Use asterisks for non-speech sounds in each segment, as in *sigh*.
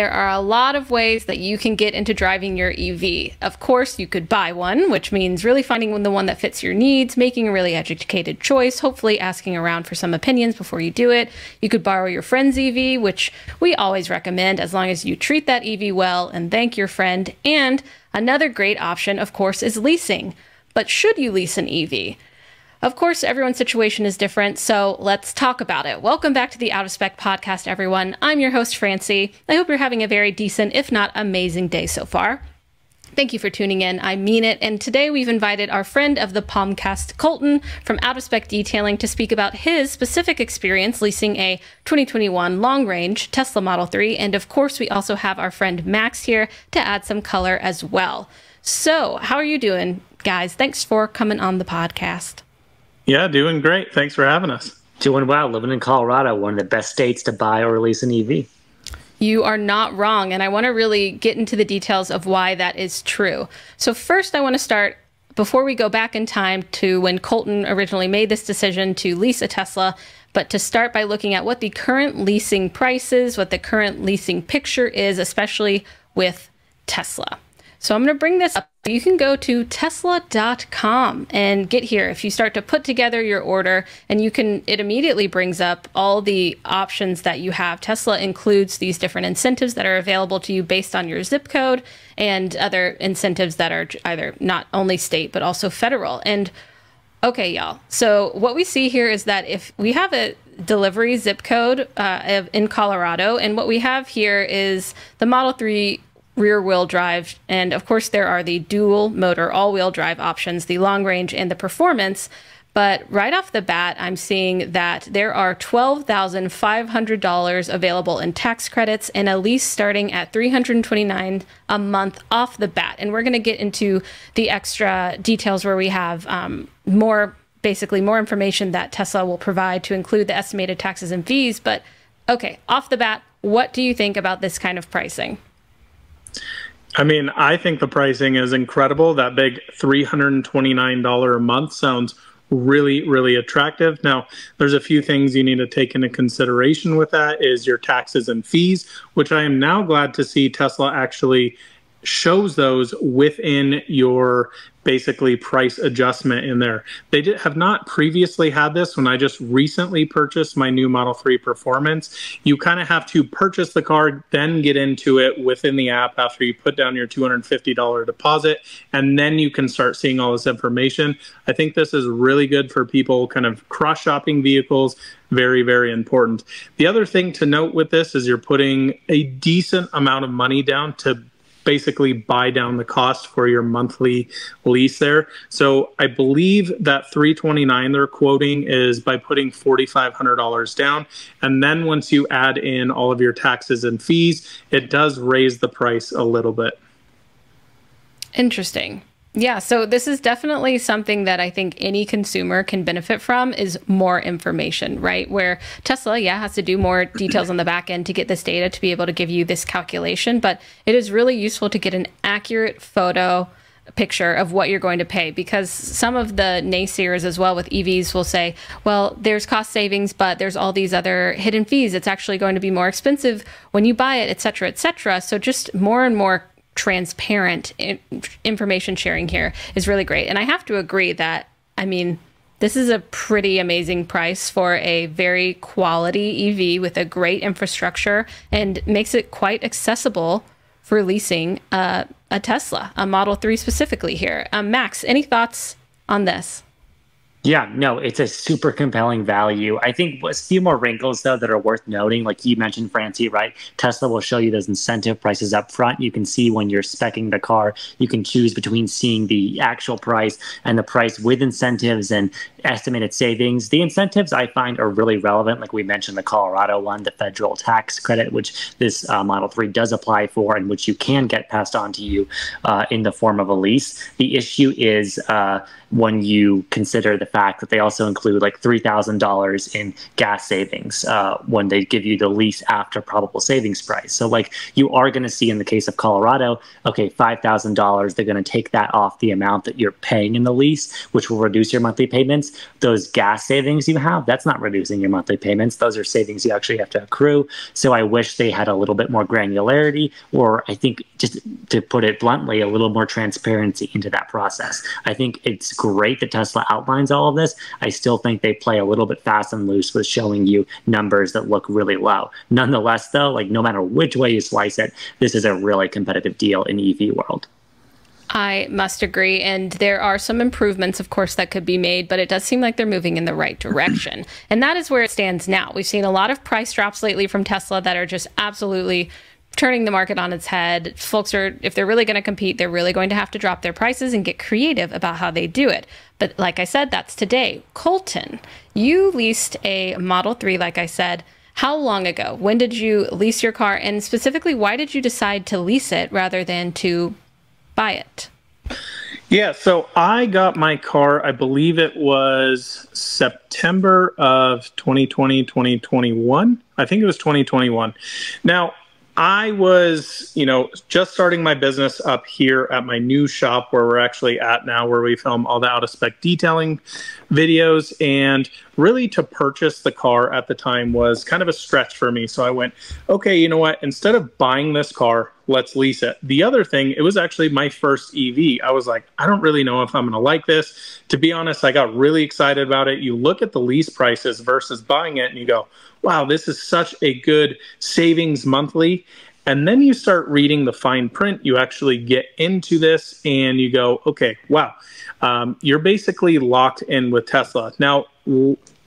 there are a lot of ways that you can get into driving your EV. Of course, you could buy one, which means really finding the one that fits your needs, making a really educated choice, hopefully asking around for some opinions before you do it. You could borrow your friend's EV, which we always recommend as long as you treat that EV well and thank your friend. And another great option, of course, is leasing. But should you lease an EV? Of course, everyone's situation is different, so let's talk about it. Welcome back to the Out of Spec podcast, everyone. I'm your host, Francie. I hope you're having a very decent, if not amazing, day so far. Thank you for tuning in. I mean it. And today we've invited our friend of the Palmcast, Coleton, from Out of Spec Detailing to speak about his specific experience leasing a 2021 long range Tesla Model 3. And of course, we also have our friend Max here to add some color as well. So, how are you doing, guys? Thanks for coming on the podcast. Yeah, doing great. Thanks for having us. Doing well. Living in Colorado, one of the best states to buy or lease an EV. You are not wrong. And I want to really get into the details of why that is true. So, first, I want to start before we go back in time to when Coleton originally made this decision to lease a Tesla, but to start by looking at what the current leasing price is, what the current leasing picture is, especially with Tesla. So I'm going to bring this up. You can go to tesla.com and get here. If you start to put together your order and you can, it immediately brings up all the options that you have. Tesla includes these different incentives that are available to you based on your zip code and other incentives that are either not only state, but also federal. And okay, y'all. So what we see here is that if we have a delivery zip code uh, in Colorado, and what we have here is the Model 3 rear wheel drive. And of course, there are the dual motor all wheel drive options, the long range and the performance. But right off the bat, I'm seeing that there are $12,500 available in tax credits and a lease starting at 329 a month off the bat. And we're going to get into the extra details where we have um, more, basically, more information that Tesla will provide to include the estimated taxes and fees. But okay, off the bat, what do you think about this kind of pricing? I mean, I think the pricing is incredible. That big $329 a month sounds really really attractive now there's a few things you need to take into consideration with that is your taxes and fees which i am now glad to see tesla actually shows those within your basically price adjustment in there. They did, have not previously had this when I just recently purchased my new Model 3 Performance. You kind of have to purchase the car, then get into it within the app after you put down your $250 deposit, and then you can start seeing all this information. I think this is really good for people kind of cross shopping vehicles. Very, very important. The other thing to note with this is you're putting a decent amount of money down to basically buy down the cost for your monthly lease there. So I believe that 329 they're quoting is by putting $4500 down and then once you add in all of your taxes and fees, it does raise the price a little bit. Interesting. Yeah, so this is definitely something that I think any consumer can benefit from is more information, right? Where Tesla, yeah, has to do more details on the back end to get this data to be able to give you this calculation, but it is really useful to get an accurate photo picture of what you're going to pay because some of the naysayers as well with EVs will say, well, there's cost savings, but there's all these other hidden fees. It's actually going to be more expensive when you buy it, et cetera, et cetera. So just more and more transparent information sharing here is really great. And I have to agree that, I mean, this is a pretty amazing price for a very quality EV with a great infrastructure and makes it quite accessible for leasing a Tesla, a Model 3 specifically here. Um, Max, any thoughts on this? Yeah, no, it's a super compelling value. I think a few more wrinkles though that are worth noting, like you mentioned, Francie, right? Tesla will show you those incentive prices up front. You can see when you're specing the car, you can choose between seeing the actual price and the price with incentives and estimated savings. The incentives I find are really relevant, like we mentioned the Colorado one, the federal tax credit, which this uh, Model 3 does apply for and which you can get passed on to you uh, in the form of a lease. The issue is uh, when you consider the fact that they also include like $3,000 in gas savings uh, when they give you the lease after probable savings price. So, like, you are going to see in the case of Colorado, okay, $5,000, they're going to take that off the amount that you're paying in the lease, which will reduce your monthly payments. Those gas savings you have, that's not reducing your monthly payments. Those are savings you actually have to accrue. So, I wish they had a little bit more granularity, or I think just to put it bluntly, a little more transparency into that process. I think it's great that Tesla outlines all of this. I still think they play a little bit fast and loose with showing you numbers that look really low. Nonetheless, though, like no matter which way you slice it, this is a really competitive deal in EV world. I must agree. And there are some improvements, of course, that could be made, but it does seem like they're moving in the right direction. *clears throat* and that is where it stands now. We've seen a lot of price drops lately from Tesla that are just absolutely turning the market on its head. Folks are, if they're really going to compete, they're really going to have to drop their prices and get creative about how they do it. But like I said, that's today. Coleton, you leased a Model 3, like I said. How long ago? When did you lease your car? And specifically, why did you decide to lease it rather than to buy it? Yeah, so I got my car, I believe it was September of 2020, 2021. I think it was 2021. Now, I was, you know, just starting my business up here at my new shop where we're actually at now, where we film all the out of spec detailing videos. And really to purchase the car at the time was kind of a stretch for me. So I went, okay, you know what? Instead of buying this car, let's lease it. The other thing, it was actually my first EV. I was like, I don't really know if I'm going to like this. To be honest, I got really excited about it. You look at the lease prices versus buying it and you go, wow, this is such a good savings monthly. And then you start reading the fine print, you actually get into this and you go, okay, wow, um, you're basically locked in with Tesla. Now,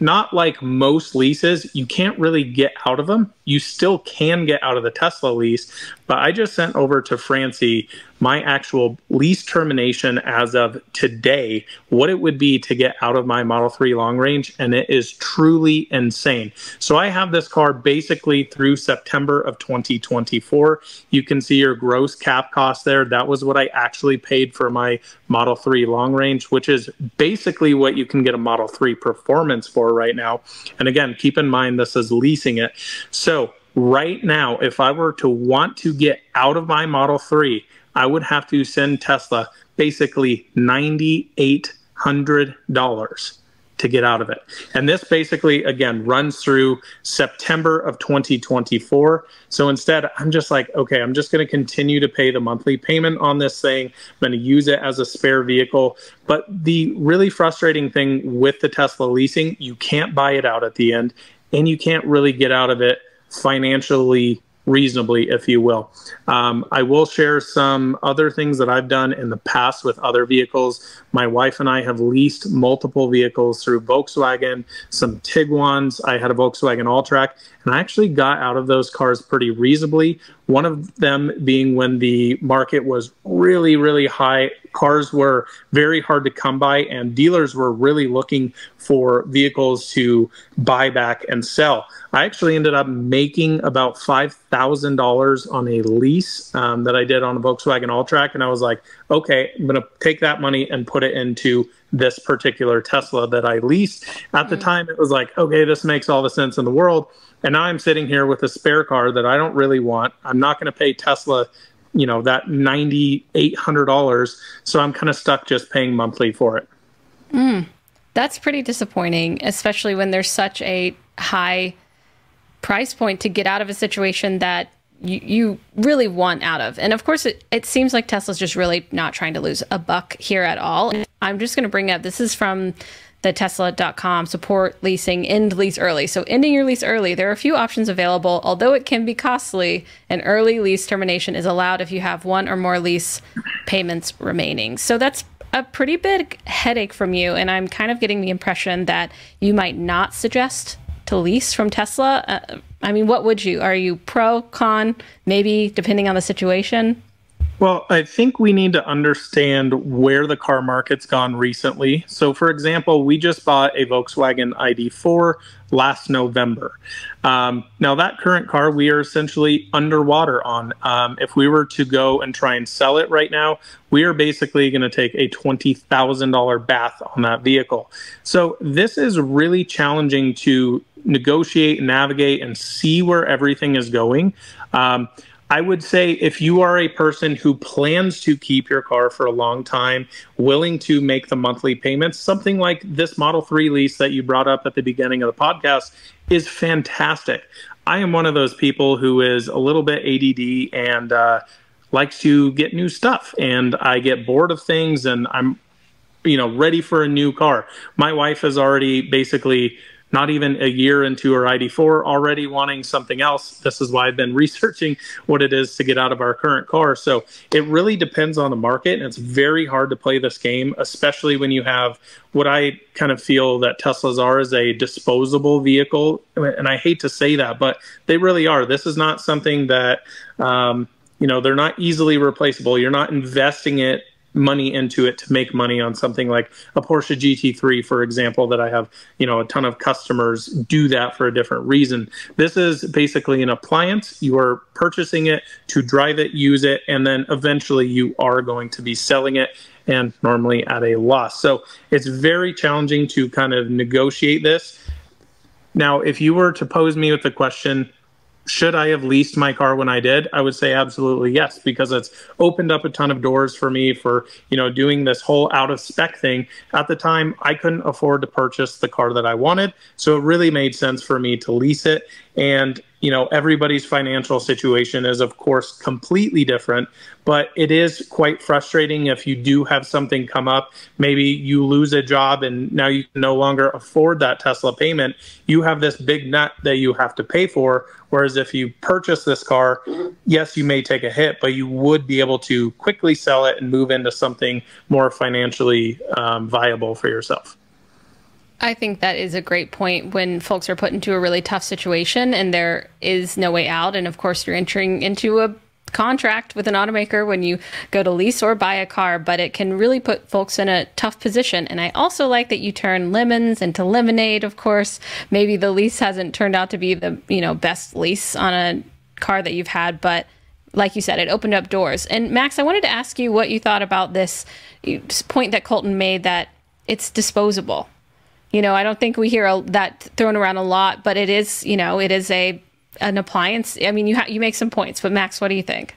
not like most leases, you can't really get out of them. You still can get out of the Tesla lease, but I just sent over to Francie my actual lease termination as of today, what it would be to get out of my Model 3 long range, and it is truly insane. So I have this car basically through September of 2024. You can see your gross cap cost there. That was what I actually paid for my Model 3 long range, which is basically what you can get a Model 3 performance for right now. And again, keep in mind this is leasing it. So right now, if I were to want to get out of my Model 3, I would have to send Tesla basically $9,800 to get out of it. And this basically, again, runs through September of 2024. So instead, I'm just like, okay, I'm just going to continue to pay the monthly payment on this thing. I'm going to use it as a spare vehicle. But the really frustrating thing with the Tesla leasing, you can't buy it out at the end and you can't really get out of it financially reasonably, if you will. Um, I will share some other things that I've done in the past with other vehicles. My wife and I have leased multiple vehicles through Volkswagen, some Tiguan's. I had a Volkswagen Alltrack, and I actually got out of those cars pretty reasonably. One of them being when the market was really, really high. Cars were very hard to come by, and dealers were really looking for vehicles to buy back and sell. I actually ended up making about $5,000 on a lease um, that I did on a Volkswagen Alltrack. And I was like, okay, I'm going to take that money and put it into this particular Tesla that I leased. At the mm-hmm. time, it was like, okay, this makes all the sense in the world. And now I'm sitting here with a spare car that I don't really want. I'm not going to pay Tesla, you know, that $9,800. So I'm kind of stuck just paying monthly for it. Mm, that's pretty disappointing, especially when there's such a high price point to get out of a situation that you, you really want out of. And of course, it, it seems like Tesla's just really not trying to lose a buck here at all. I'm just going to bring up this is from the tesla.com support leasing end lease early. So ending your lease early, there are a few options available. Although it can be costly, an early lease termination is allowed if you have one or more lease payments remaining. So that's a pretty big headache from you and I'm kind of getting the impression that you might not suggest to lease from Tesla. Uh, I mean, what would you? Are you pro, con, maybe depending on the situation? Well, I think we need to understand where the car market's gone recently. So, for example, we just bought a Volkswagen ID4 last November. Um, now, that current car we are essentially underwater on. Um, if we were to go and try and sell it right now, we are basically going to take a $20,000 bath on that vehicle. So, this is really challenging to negotiate, navigate, and see where everything is going. Um, I would say if you are a person who plans to keep your car for a long time, willing to make the monthly payments, something like this Model 3 lease that you brought up at the beginning of the podcast is fantastic. I am one of those people who is a little bit ADD and uh, likes to get new stuff. And I get bored of things and I'm, you know, ready for a new car. My wife has already basically not even a year into her ID4 already wanting something else. This is why I've been *laughs* researching what it is to get out of our current car. So it really depends on the market. And it's very hard to play this game, especially when you have what I kind of feel that Teslas are is a disposable vehicle. And I hate to say that, but they really are. This is not something that, um, you know, they're not easily replaceable. You're not investing it money into it to make money on something like a Porsche GT3, for example, that I have, you know, a ton of customers do that for a different reason. This is basically an appliance. You are purchasing it to drive it, use it, and then eventually you are going to be selling it and normally at a loss. So it's very challenging to kind of negotiate this. Now, if you were to pose me with the question, should I have leased my car when I did? I would say absolutely yes, because it's opened up a ton of doors for me for, you know, doing this whole out of spec thing. At the time, I couldn't afford to purchase the car that I wanted. So it really made sense for me to lease it. And, you know, everybody's financial situation is, of course, completely different, but it is quite frustrating if you do have something come up. Maybe you lose a job and now you can no longer afford that Tesla payment. You have this big nut that you have to pay for. Whereas if you purchase this car, yes, you may take a hit, but you would be able to quickly sell it and move into something more financially um, viable for yourself. I think that is a great point when folks are put into a really tough situation and there is no way out. And of course, you're entering into a contract with an automaker when you go to lease or buy a car, but it can really put folks in a tough position. And I also like that you turn lemons into lemonade, of course. Maybe the lease hasn't turned out to be the, you know, best lease on a car that you've had, but like you said, it opened up doors. And Max, I wanted to ask you what you thought about this point that Coleton made that it's disposable. You know, I don't think we hear a, that thrown around a lot, but it is, you know, it is a an appliance. I mean, you you make some points, but Max, what do you think?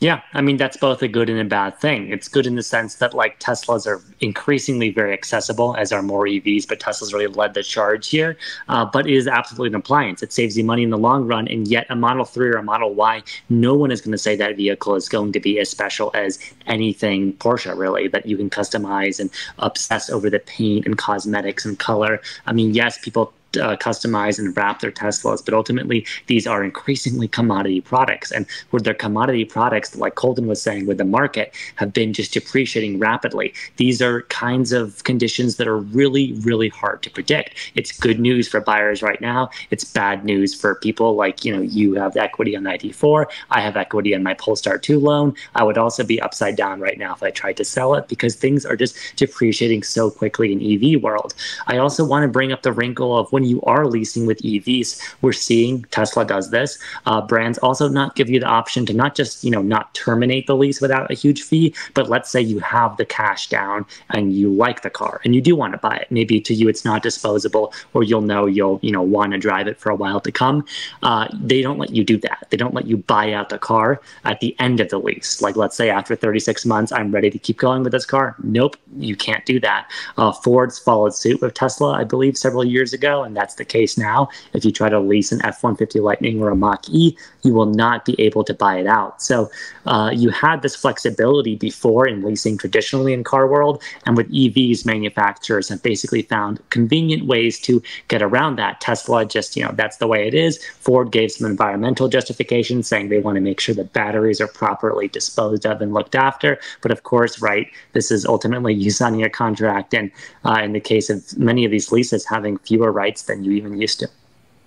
Yeah, I mean that's both a good and a bad thing. It's good in the sense that like Teslas are increasingly very accessible, as are more EVs, but Tesla's really led the charge here. Uh, but it is absolutely an appliance. It saves you money in the long run, and yet a Model 3 or a Model Y, no one is going to say that vehicle is going to be as special as anything Porsche, really, that you can customize and obsess over the paint and cosmetics and color. I mean, yes, people uh, customize and wrap their Teslas, but ultimately these are increasingly commodity products. And with their commodity products, like Coleton was saying, with the market have been just depreciating rapidly. These are kinds of conditions that are really, really hard to predict. It's good news for buyers right now. It's bad news for people like, you know, you have equity on the ID4. I have equity on my Polestar 2 loan. I would also be upside down right now if I tried to sell it because things are just depreciating so quickly in EV world. I also want to bring up the wrinkle of when when you are leasing with EVs, we're seeing Tesla does this. Uh, brands also not give you the option to not just you know not terminate the lease without a huge fee, but let's say you have the cash down and you like the car and you do want to buy it. Maybe to you it's not disposable, or you'll know you'll you know want to drive it for a while to come. Uh, they don't let you do that. They don't let you buy out the car at the end of the lease. Like let's say after 36 months, I'm ready to keep going with this car. Nope, you can't do that. Uh, Ford's followed suit with Tesla, I believe, several years ago, and that's the case now. If you try to lease an F 150 Lightning or a Mach E, you will not be able to buy it out. So uh, you had this flexibility before in leasing traditionally in car world. And with EVs, manufacturers have basically found convenient ways to get around that. Tesla just, you know, that's the way it is. Ford gave some environmental justification saying they want to make sure that batteries are properly disposed of and looked after. But of course, right, this is ultimately you signing a contract. And uh, in the case of many of these leases, having fewer rights than you even used to.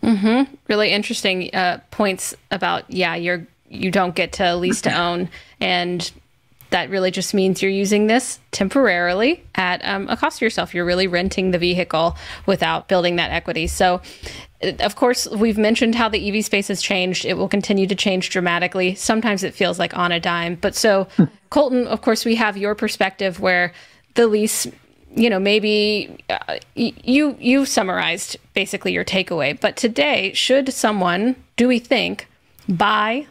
Mm-hmm. Really interesting uh, points about yeah, you're you don't get to lease to own. And that really just means you're using this temporarily at um, a cost to yourself. You're really renting the vehicle without building that equity. So, uh, of course, we've mentioned how the EV space has changed. It will continue to change dramatically. Sometimes it feels like on a dime. But so, Coleton, of course, we have your perspective where the lease you know maybe uh, you you summarized basically your takeaway but today should someone do we think buy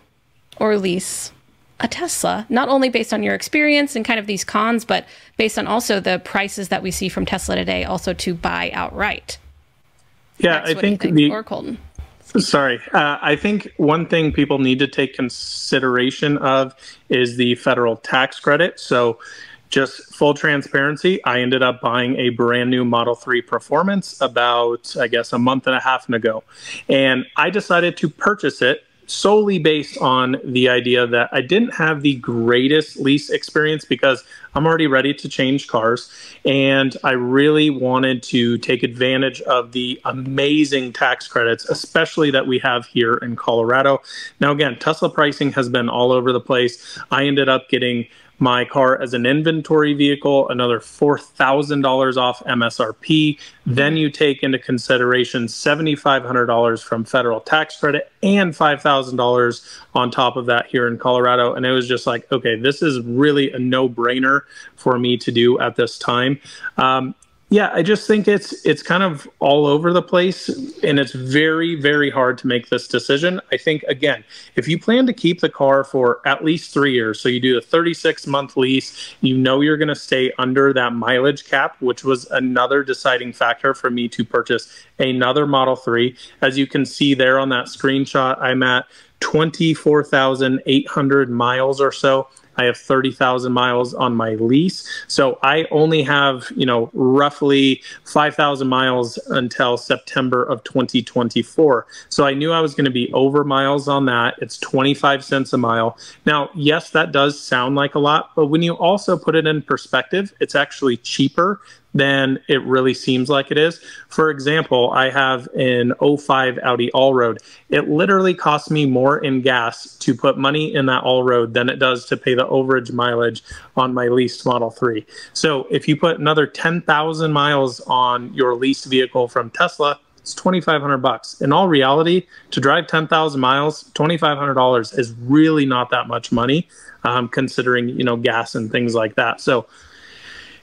or lease a Tesla, not only based on your experience and kind of these cons, but based on also the prices that we see from Tesla today, also to buy outright. Yeah, Max, I think, think, the or Coleton. Sorry, uh, I think one thing people need to take consideration of is the federal tax credit. So, just full transparency, I ended up buying a brand new Model 3 Performance about, I guess, a month and a half ago. And I decided to purchase it solely based on the idea that I didn't have the greatest lease experience because I'm already ready to change cars. And I really wanted to take advantage of the amazing tax credits, especially that we have here in Colorado. Now, again, Tesla pricing has been all over the place. I ended up getting my car as an inventory vehicle, another $4,000 off MSRP. Then you take into consideration $7,500 from federal tax credit and $5,000 on top of that here in Colorado. And it was just like, okay, this is really a no brainer for me to do at this time. Um, yeah, I just think it's it's kind of all over the place and it's very very hard to make this decision. I think again, if you plan to keep the car for at least 3 years, so you do a 36 month lease, you know you're going to stay under that mileage cap, which was another deciding factor for me to purchase another Model 3. As you can see there on that screenshot, I'm at 24,800 miles or so. I have 30,000 miles on my lease. So I only have, you know, roughly 5,000 miles until September of 2024. So I knew I was going to be over miles on that. It's 25 cents a mile. Now, yes, that does sound like a lot, but when you also put it in perspective, it's actually cheaper than it really seems like it is. For example, I have an 05 Audi Allroad. It literally costs me more in gas to put money in that Allroad than it does to pay the overage mileage on my leased Model 3. So if you put another 10,000 miles on your leased vehicle from Tesla, it's 2500 bucks. In all reality, to drive 10,000 miles, $2500 is really not that much money um, considering, you know, gas and things like that. So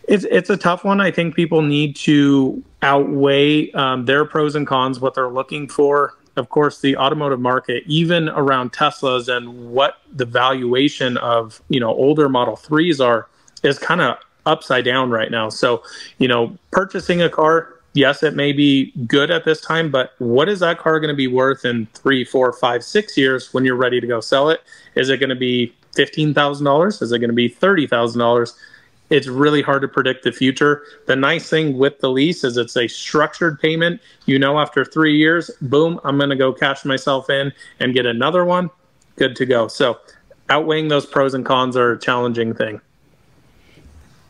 it's it's a tough one. I think people need to outweigh um, their pros and cons, what they're looking for. Of course, the automotive market, even around Teslas and what the valuation of you know older Model Threes are, is kind of upside down right now. So, you know, purchasing a car, yes, it may be good at this time, but what is that car going to be worth in three, four, five, six years when you're ready to go sell it? Is it going to be fifteen thousand dollars? Is it going to be thirty thousand dollars? It's really hard to predict the future. The nice thing with the lease is it's a structured payment. You know, after three years, boom, I'm going to go cash myself in and get another one. Good to go. So, outweighing those pros and cons are a challenging thing.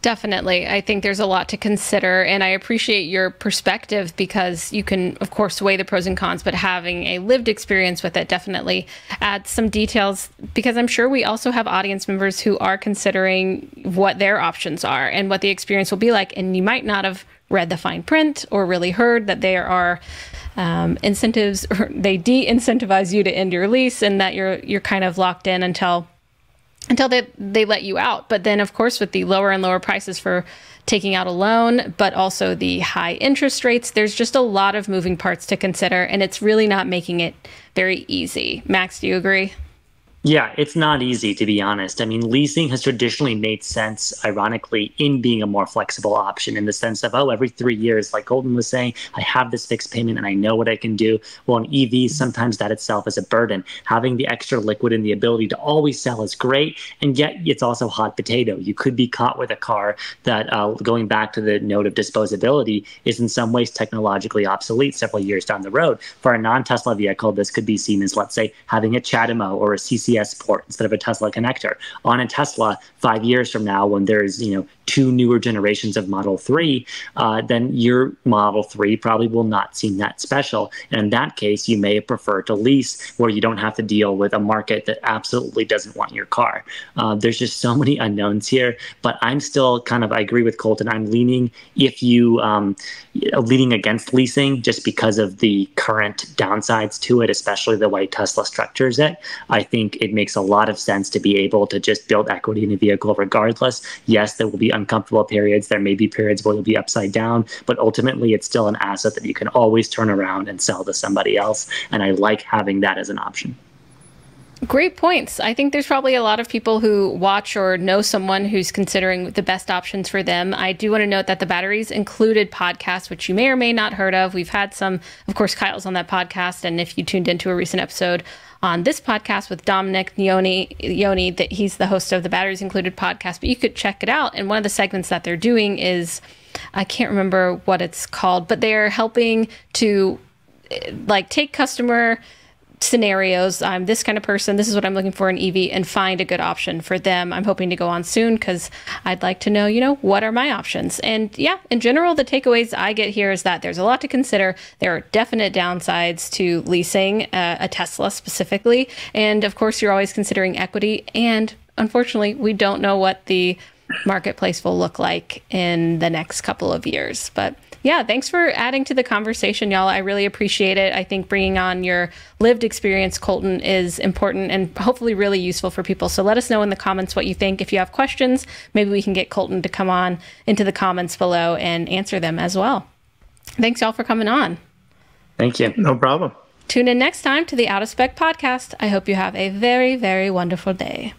Definitely. I think there's a lot to consider, and I appreciate your perspective because you can, of course, weigh the pros and cons, but having a lived experience with it definitely adds some details because I'm sure we also have audience members who are considering what their options are and what the experience will be like. And you might not have read the fine print or really heard that there are um, incentives, or *laughs* they de incentivize you to end your lease and that you're, you're kind of locked in until until they, they let you out. But then, of course, with the lower and lower prices for taking out a loan, but also the high interest rates, there's just a lot of moving parts to consider, and it's really not making it very easy. Max, do you agree? Yeah, it's not easy to be honest. I mean, leasing has traditionally made sense, ironically, in being a more flexible option in the sense of, oh, every three years, like Coleton was saying, I have this fixed payment and I know what I can do. Well, in EVs, sometimes that itself is a burden. Having the extra liquid and the ability to always sell is great, and yet it's also hot potato. You could be caught with a car that, uh, going back to the note of disposability, is in some ways technologically obsolete several years down the road. For a non Tesla vehicle, this could be seen as, let's say, having a CHAdeMO or a CCS Port instead of a Tesla connector. On a Tesla, five years from now, when there's you know two newer generations of Model 3, uh, then your Model 3 probably will not seem that special. And in that case, you may prefer to lease where you don't have to deal with a market that absolutely doesn't want your car. Uh, there's just so *laughs* many unknowns here, but I'm still kind of, I agree with Coleton. I'm leaning, if you, um, leaning against leasing just because of the current downsides to it, especially the way Tesla structures it. I think it makes a lot of sense to be able to just build equity in a vehicle regardless. Yes, there will be uncomfortable periods. There may be periods where you'll be upside down, but ultimately it's still an asset that you can always turn around and sell to somebody else. And I like having that as an option. Great points. I think there's probably a lot of people who watch or know someone who's considering the best options for them. I do want to note that the batteries included podcast, which you may or may not heard of. We've had some, of course, Kyle's on that podcast, and if you tuned into a recent episode on this podcast with Dominic Yoni, Yoni that he's the host of the Batteries Included podcast, but you could check it out. And one of the segments that they're doing is, I can't remember what it's called, but they're helping to eh, like take customer scenarios. I'm this kind of person. This is what I'm looking for in EV and find a good option for them. I'm hoping to go on soon because I'd like to know, you know, what are my options? And yeah, in general, the takeaways I get here is that there's a lot to consider. There are definite downsides to leasing uh, a Tesla specifically. And of course, you're always considering equity. And unfortunately, we don't know what the marketplace will look like in the next couple of years. But yeah, thanks for adding to the conversation, y'all. I really appreciate it. I think bringing on your lived experience, Coleton, is important and hopefully really useful for people. So let us know in the comments what you think. If you have questions, maybe we can get Coleton to come on into the comments below and answer them as well. Thanks, y'all, for coming on. Thank you. No problem. Tune in next time to the Out of Spec podcast. I hope you have a very, very wonderful day.